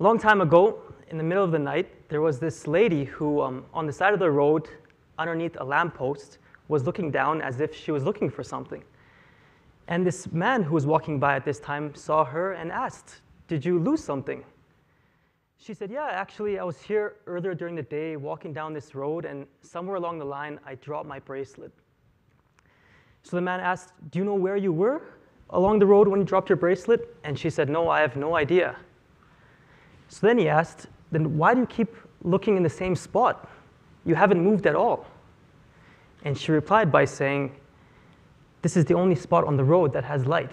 A long time ago, in the middle of the night, there was this lady who, um, on the side of the road, underneath a lamppost, was looking down as if she was looking for something. And this man who was walking by at this time saw her and asked, Did you lose something? She said, Yeah, actually, I was here earlier during the day walking down this road, and somewhere along the line, I dropped my bracelet. So the man asked, Do you know where you were along the road when you dropped your bracelet? And she said, No, I have no idea. So then he asked, Then why do you keep looking in the same spot? You haven't moved at all. And she replied by saying, This is the only spot on the road that has light.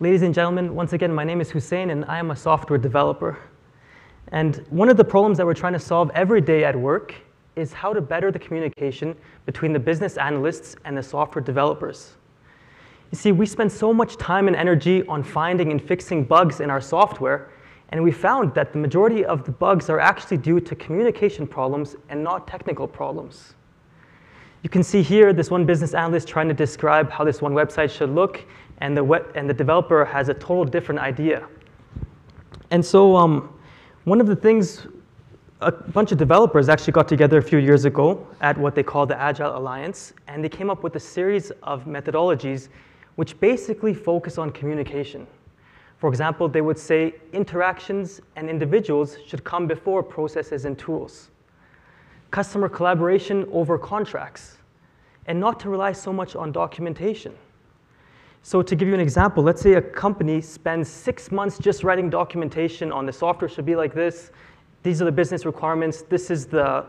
Ladies and gentlemen, once again, my name is Hussein and I am a software developer. And one of the problems that we're trying to solve every day at work is how to better the communication between the business analysts and the software developers. You see, we spend so much time and energy on finding and fixing bugs in our software, and we found that the majority of the bugs are actually due to communication problems and not technical problems. You can see here this one business analyst trying to describe how this one website should look, and the, web, and the developer has a total different idea. And so um, one of the things, a bunch of developers actually got together a few years ago at what they call the Agile Alliance, and they came up with a series of methodologies which basically focus on communication. For example, they would say interactions and individuals should come before processes and tools. Customer collaboration over contracts, and not to rely so much on documentation. So to give you an example, let's say a company spends six months just writing documentation on the software should be like this. These are the business requirements. This is the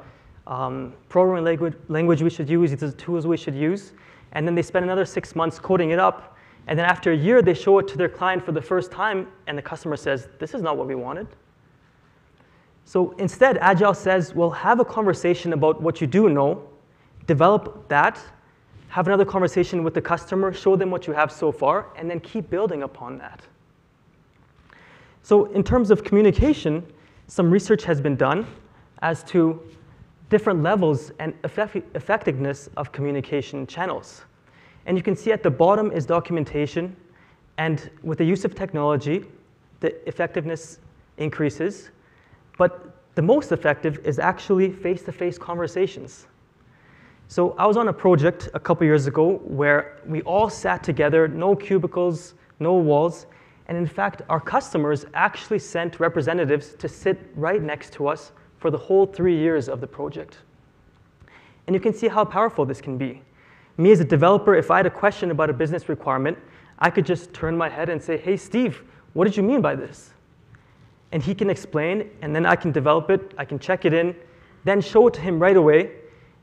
um, programming language, language we should use. These are the tools we should use. And then they spend another six months coding it up. And then after a year, they show it to their client for the first time, and the customer says, this is not what we wanted. So instead, Agile says, well, have a conversation about what you do know, develop that, have another conversation with the customer, show them what you have so far, and then keep building upon that. So in terms of communication, some research has been done as to different levels and effectiveness of communication channels. And you can see at the bottom is documentation, and with the use of technology, the effectiveness increases, but the most effective is actually face-to-face -face conversations. So I was on a project a couple years ago where we all sat together, no cubicles, no walls, and in fact, our customers actually sent representatives to sit right next to us for the whole three years of the project. And you can see how powerful this can be. Me as a developer, if I had a question about a business requirement, I could just turn my head and say, hey, Steve, what did you mean by this? And he can explain, and then I can develop it, I can check it in, then show it to him right away,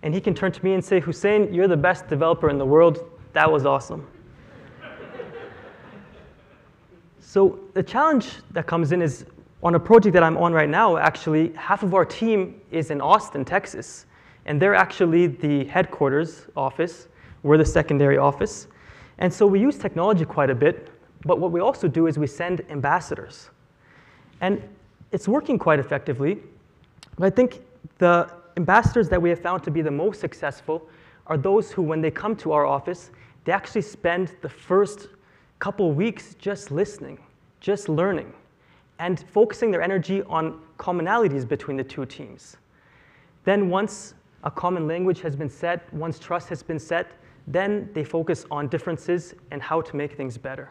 and he can turn to me and say, Hussein, you're the best developer in the world. That was awesome. so the challenge that comes in is on a project that I'm on right now, actually, half of our team is in Austin, Texas. And they're actually the headquarters office. We're the secondary office. And so we use technology quite a bit, but what we also do is we send ambassadors. And it's working quite effectively. But I think the ambassadors that we have found to be the most successful are those who, when they come to our office, they actually spend the first couple weeks just listening, just learning, and focusing their energy on commonalities between the two teams. Then once a common language has been set, once trust has been set, then they focus on differences and how to make things better.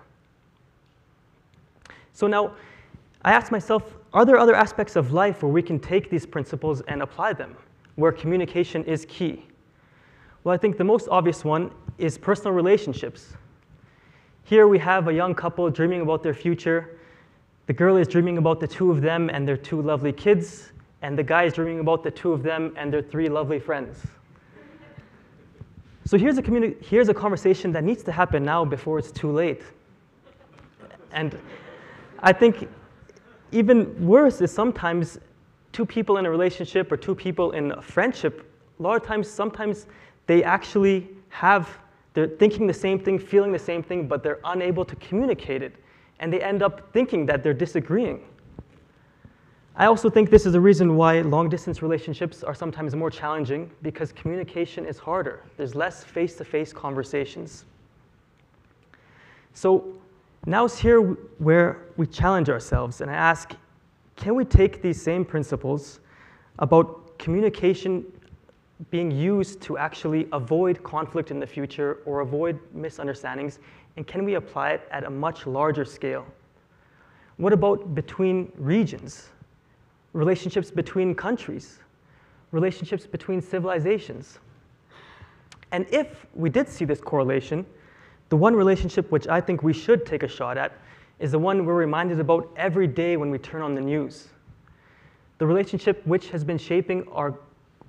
So now, I asked myself, are there other aspects of life where we can take these principles and apply them? where communication is key? Well, I think the most obvious one is personal relationships. Here we have a young couple dreaming about their future. The girl is dreaming about the two of them and their two lovely kids, and the guy is dreaming about the two of them and their three lovely friends. So here's a, here's a conversation that needs to happen now before it's too late. And I think even worse is sometimes two people in a relationship or two people in a friendship, a lot of times, sometimes they actually have, they're thinking the same thing, feeling the same thing, but they're unable to communicate it. And they end up thinking that they're disagreeing. I also think this is the reason why long distance relationships are sometimes more challenging because communication is harder. There's less face to face conversations. So, Now is here where we challenge ourselves and I ask, can we take these same principles about communication being used to actually avoid conflict in the future or avoid misunderstandings, and can we apply it at a much larger scale? What about between regions? Relationships between countries? Relationships between civilizations? And if we did see this correlation, the one relationship which I think we should take a shot at is the one we're reminded about every day when we turn on the news. The relationship which has been shaping our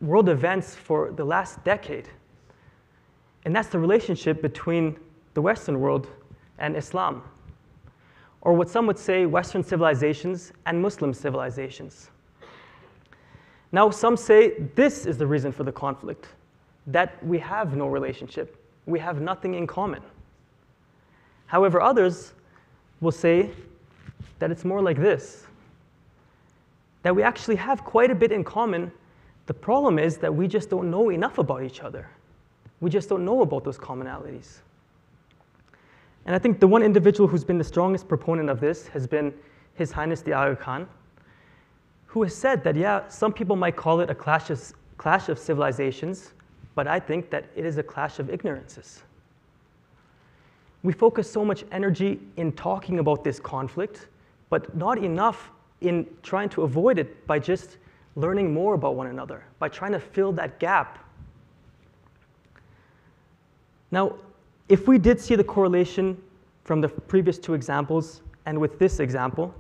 world events for the last decade. And that's the relationship between the Western world and Islam, or what some would say Western civilizations and Muslim civilizations. Now, some say this is the reason for the conflict that we have no relationship, we have nothing in common. However, others will say that it's more like this that we actually have quite a bit in common. The problem is that we just don't know enough about each other. We just don't know about those commonalities. And I think the one individual who's been the strongest proponent of this has been His Highness the Aga Khan, who has said that, yeah, some people might call it a clash of, clash of civilizations, but I think that it is a clash of ignorances. We focus so much energy in talking about this conflict, but not enough in trying to avoid it by just learning more about one another, by trying to fill that gap. Now, if we did see the correlation from the previous two examples and with this example,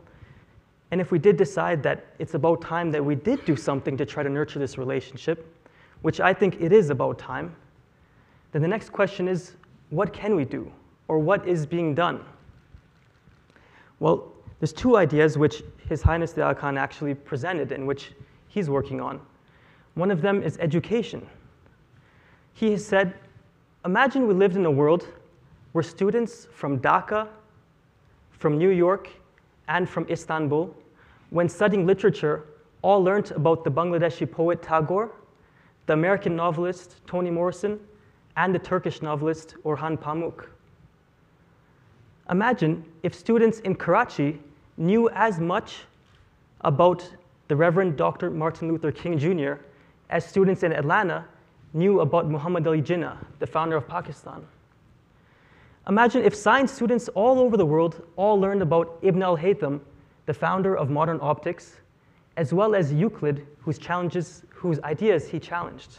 and if we did decide that it's about time that we did do something to try to nurture this relationship, which I think it is about time, then the next question is what can we do? Or what is being done? Well, there's two ideas which His Highness the Khan actually presented and which he's working on. One of them is education. He has said, imagine we lived in a world where students from Dhaka, from New York, and from Istanbul, when studying literature, all learned about the Bangladeshi poet Tagore the American novelist Toni Morrison, and the Turkish novelist Orhan Pamuk. Imagine if students in Karachi knew as much about the Reverend Dr. Martin Luther King Jr. as students in Atlanta knew about Muhammad Ali Jinnah, the founder of Pakistan. Imagine if science students all over the world all learned about Ibn al-Haytham, the founder of modern optics, as well as Euclid, whose, challenges, whose ideas he challenged.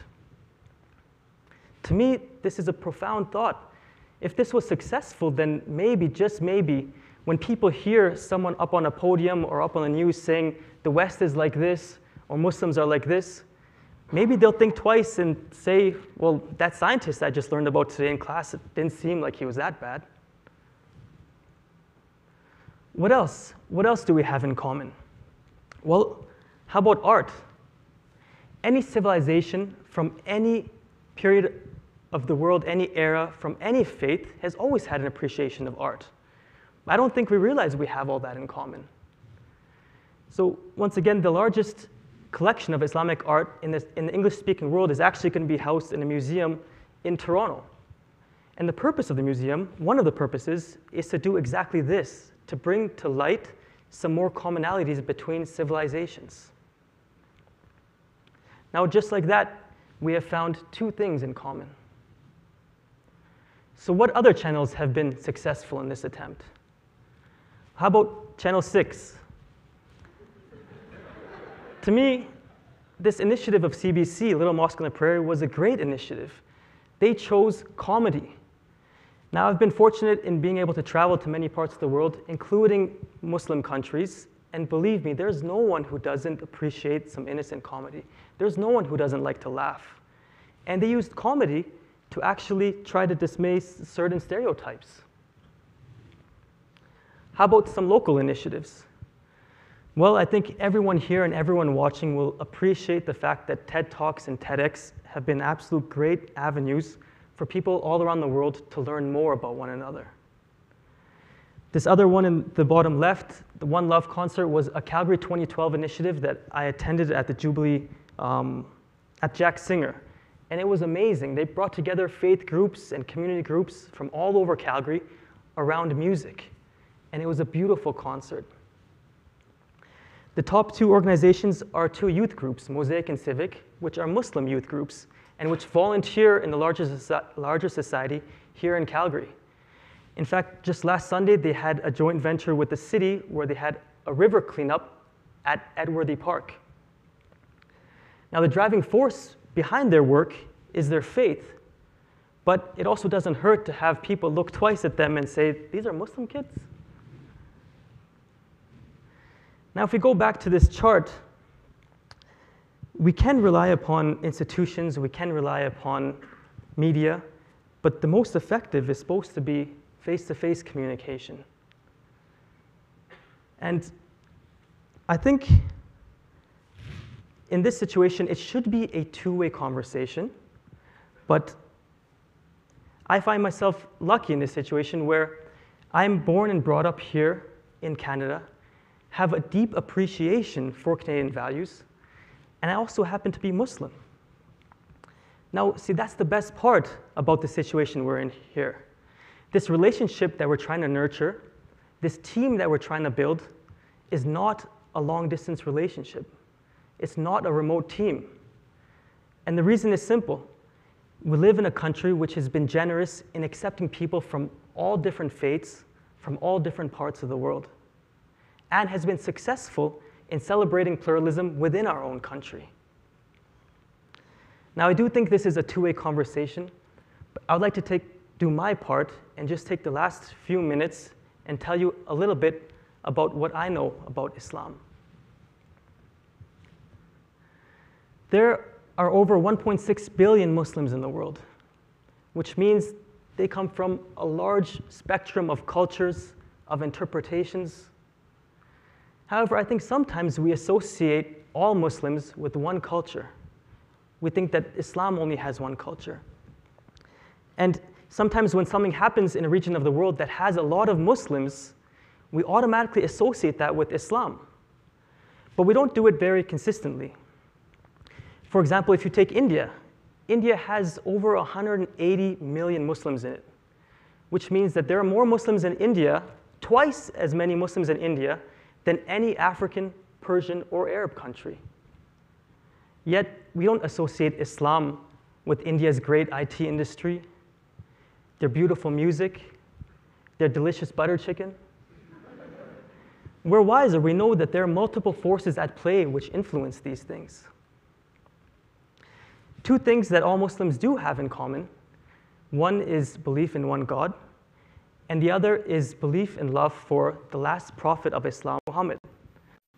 To me, this is a profound thought. If this was successful, then maybe, just maybe, when people hear someone up on a podium or up on the news saying the West is like this or Muslims are like this, maybe they'll think twice and say, well, that scientist I just learned about today in class, it didn't seem like he was that bad. What else? What else do we have in common? Well, how about art? Any civilization from any period of the world, any era, from any faith, has always had an appreciation of art. I don't think we realize we have all that in common. So, once again, the largest collection of Islamic art in, this, in the English speaking world is actually going to be housed in a museum in Toronto. And the purpose of the museum, one of the purposes, is to do exactly this to bring to light some more commonalities between civilizations. Now, just like that, we have found two things in common. So, what other channels have been successful in this attempt? How about Channel 6? To me, this initiative of CBC, Little Mosque on the Prairie, was a great initiative. They chose comedy. Now, I've been fortunate in being able to travel to many parts of the world, including Muslim countries, and believe me, there's no one who doesn't appreciate some innocent comedy. There's no one who doesn't like to laugh. And they used comedy to actually try to dismay certain stereotypes. How about some local initiatives? Well, I think everyone here and everyone watching will appreciate the fact that TED Talks and TEDx have been absolute great avenues for people all around the world to learn more about one another. This other one in the bottom left, the One Love concert, was a Calgary 2012 initiative that I attended at the Jubilee um, at Jack Singer. And it was amazing. They brought together faith groups and community groups from all over Calgary around music. and it was a beautiful concert. The top two organizations are two youth groups, Mosaic and Civic, which are Muslim youth groups and which volunteer in the larger, larger society here in Calgary. In fact, just last Sunday, they had a joint venture with the city where they had a river cleanup at Edworthy Park. Now, the driving force behind their work is their faith, but it also doesn't hurt to have people look twice at them and say, These are Muslim kids? Now, if we go back to this chart, we can rely upon institutions, we can rely upon media, but the most effective is supposed to be face to face communication. And I think in this situation, it should be a two way conversation, but I find myself lucky in this situation where I'm born and brought up here in Canada, have a deep appreciation for Canadian values and I also happen to be Muslim. Now, see, that's the best part about the situation we're in here. This relationship that we're trying to nurture, this team that we're trying to build, is not a long distance relationship. It's not a remote team. And the reason is simple. We live in a country which has been generous in accepting people from all different faiths, from all different parts of the world, and has been successful in celebrating pluralism within our own country. Now, I do think this is a two way conversation, but I would like to take, do my part and just take the last few minutes and tell you a little bit about what I know about Islam. There are over 1.6 billion Muslims in the world, which means they come from a large spectrum of cultures, of interpretations, However, I think sometimes we associate all Muslims with one culture. We think that Islam only has one culture. And sometimes when something happens in a region of the world that has a lot of Muslims, we automatically associate that with Islam. But we don't do it very consistently. For example, if you take India, India has over 180 million Muslims in it, which means that there are more Muslims in India, twice as many Muslims in India than any African, Persian, or Arab country. Yet, we don't associate Islam with India's great IT industry, their beautiful music, their delicious butter chicken. We're wiser. We know that there are multiple forces at play which influence these things. Two things that all Muslims do have in common one is belief in one God, and the other is belief and love for the last prophet of Islam, Muhammad.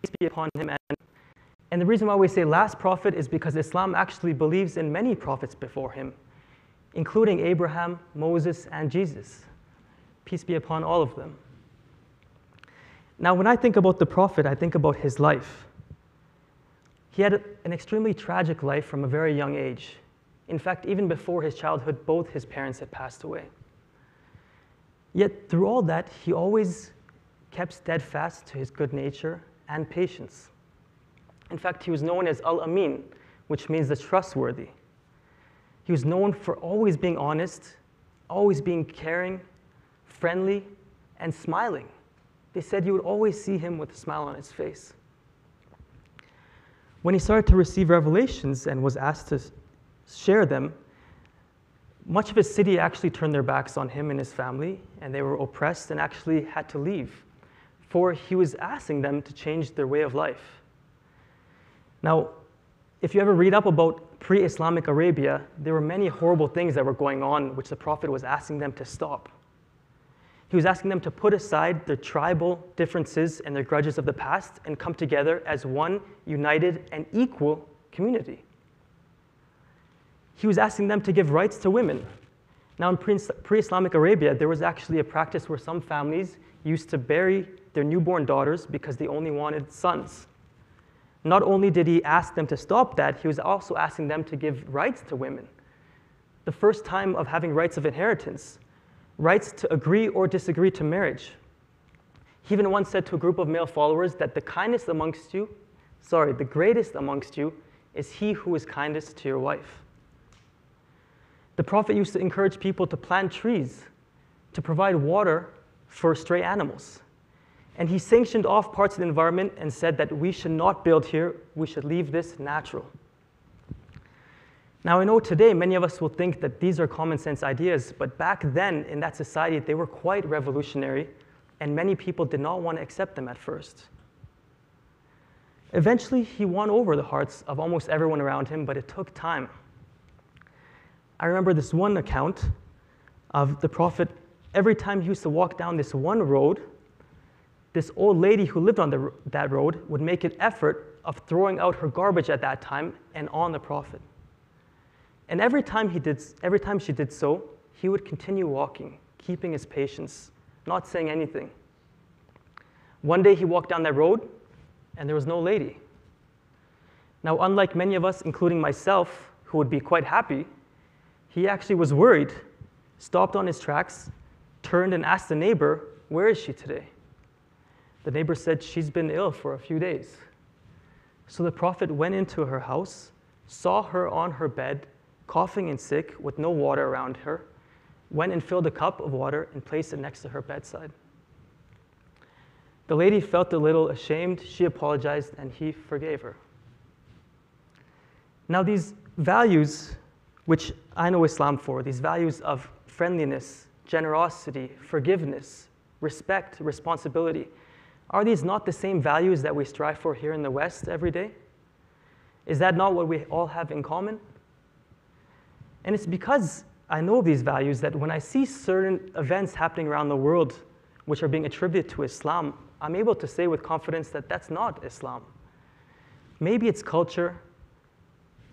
Peace be upon him. And, and the reason why we say last prophet is because Islam actually believes in many prophets before him, including Abraham, Moses, and Jesus. Peace be upon all of them. Now, when I think about the prophet, I think about his life. He had an extremely tragic life from a very young age. In fact, even before his childhood, both his parents had passed away. Yet through all that, he always kept steadfast to his good nature and patience. In fact, he was known as Al Amin, which means the trustworthy. He was known for always being honest, always being caring, friendly, and smiling. They said you would always see him with a smile on his face. When he started to receive revelations and was asked to share them, much of his city actually turned their backs on him and his family, and they were oppressed and actually had to leave, for he was asking them to change their way of life. Now, if you ever read up about pre Islamic Arabia, there were many horrible things that were going on which the Prophet was asking them to stop. He was asking them to put aside their tribal differences and their grudges of the past and come together as one united and equal community he was asking them to give rights to women. Now, in pre Islamic Arabia, there was actually a practice where some families used to bury their newborn daughters because they only wanted sons. Not only did he ask them to stop that, he was also asking them to give rights to women. The first time of having rights of inheritance, rights to agree or disagree to marriage. He even once said to a group of male followers that the kindest amongst you, sorry, the greatest amongst you, is he who is kindest to your wife. The Prophet used to encourage people to plant trees to provide water for stray animals. And he sanctioned off parts of the environment and said that we should not build here, we should leave this natural. Now, I know today many of us will think that these are common sense ideas, but back then in that society, they were quite revolutionary, and many people did not want to accept them at first. Eventually, he won over the hearts of almost everyone around him, but it took time. I remember this one account of the Prophet, every time he used to walk down this one road, this old lady who lived on the, that road would make an effort of throwing out her garbage at that time and on the Prophet. And every time, he did, every time she did so, he would continue walking, keeping his patience, not saying anything. One day he walked down that road, and there was no lady. Now, unlike many of us, including myself, who would be quite happy, he actually was worried, stopped on his tracks, turned and asked the neighbor, Where is she today? The neighbor said, She's been ill for a few days. So the prophet went into her house, saw her on her bed, coughing and sick, with no water around her, went and filled a cup of water and placed it next to her bedside. The lady felt a little ashamed. She apologized and he forgave her. Now, these values, which I know Islam for, these values of friendliness, generosity, forgiveness, respect, responsibility, are these not the same values that we strive for here in the West every day? Is that not what we all have in common? And it's because I know these values that when I see certain events happening around the world which are being attributed to Islam, I'm able to say with confidence that that's not Islam. Maybe it's culture,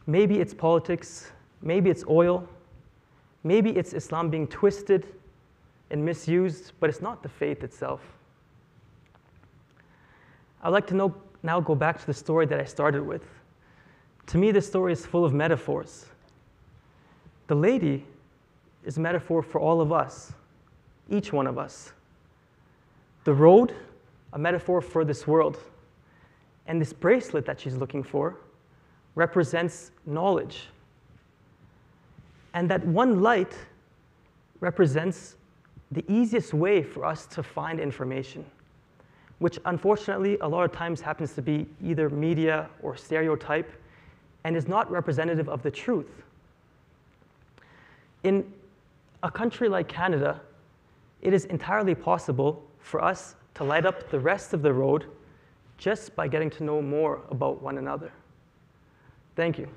maybe it's politics, maybe it's oil, maybe it's Islam being twisted and misused, but it's not the faith itself. I'd like to know, now go back to the story that I started with. To me, this story is full of metaphors. The lady is a metaphor for all of us, each one of us. The road, a metaphor for this world. And this bracelet that she's looking for represents knowledge. And that one light represents the easiest way for us to find information, which unfortunately a lot of times happens to be either media or stereotype and is not representative of the truth. In a country like Canada, it is entirely possible for us to light up the rest of the road just by getting to know more about one another. Thank you.